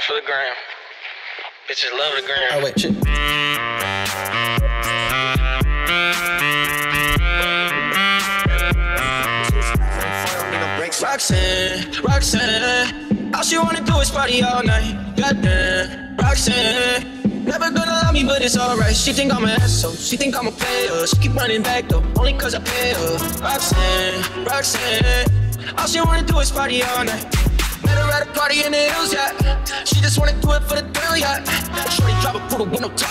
All for the gram. Bitches love the gram. Oh wait, shit. Roxanne, Roxanne, all she wanna do is party all night. Goddamn, Roxanne, never gonna love me, but it's alright. She think I'm an asshole, she think I'm a player. She keep running back though, only cause I pay her. Roxanne, Roxanne, all she wanna do is party all night. Met her at a party in the hills, yeah. She just wanna do it for the thrill, yeah. Shorty drop a poodle with no top.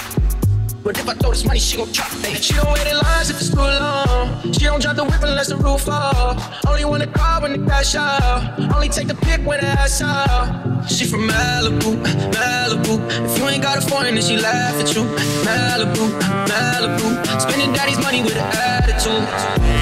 But if I throw this money, she gon' drop it. She don't wait in lines if it's too long. She don't drop the whip unless the roof fall. Only wanna call when the cash out. Only take the pic when the ass out. She from Malibu, Malibu. If you ain't got a foreign, then she laugh at you. Malibu, Malibu. Spending daddy's money with an attitude.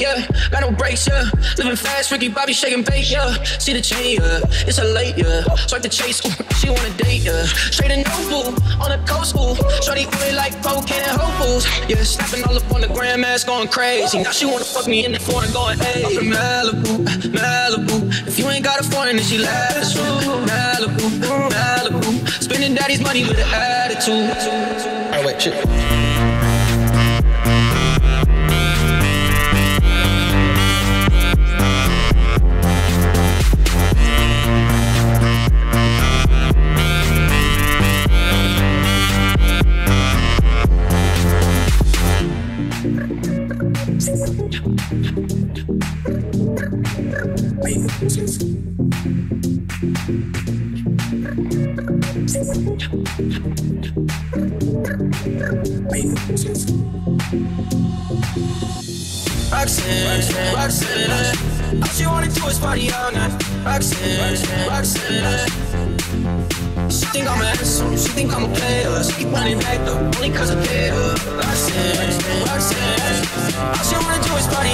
Yeah, got no brakes, yeah. Living fast, Ricky Bobby shake and bake, yeah. See the chain, yeah. It's a late, yeah. Swipe the chase, ooh, she wanna date, yeah. Straight and Nobu, on the coast, ooh. Shorty really like cocaine and Whole Foods. Yeah, snapping all up on the grandmas, going crazy. Now she wanna fuck me in the foreign, going, hey. I'm from Malibu, Malibu. If you ain't got a foreign, then she laughs. Malibu, Malibu. Spending daddy's money with an attitude. Oh, wait, shit. Roxanne, Roxanne, all she wanna do is party all night. Roxanne, Roxanne, she think I'm asshole, she think I'm a player. She keep running back I pay. Roxanne, Roxanne, all she wanna do is party.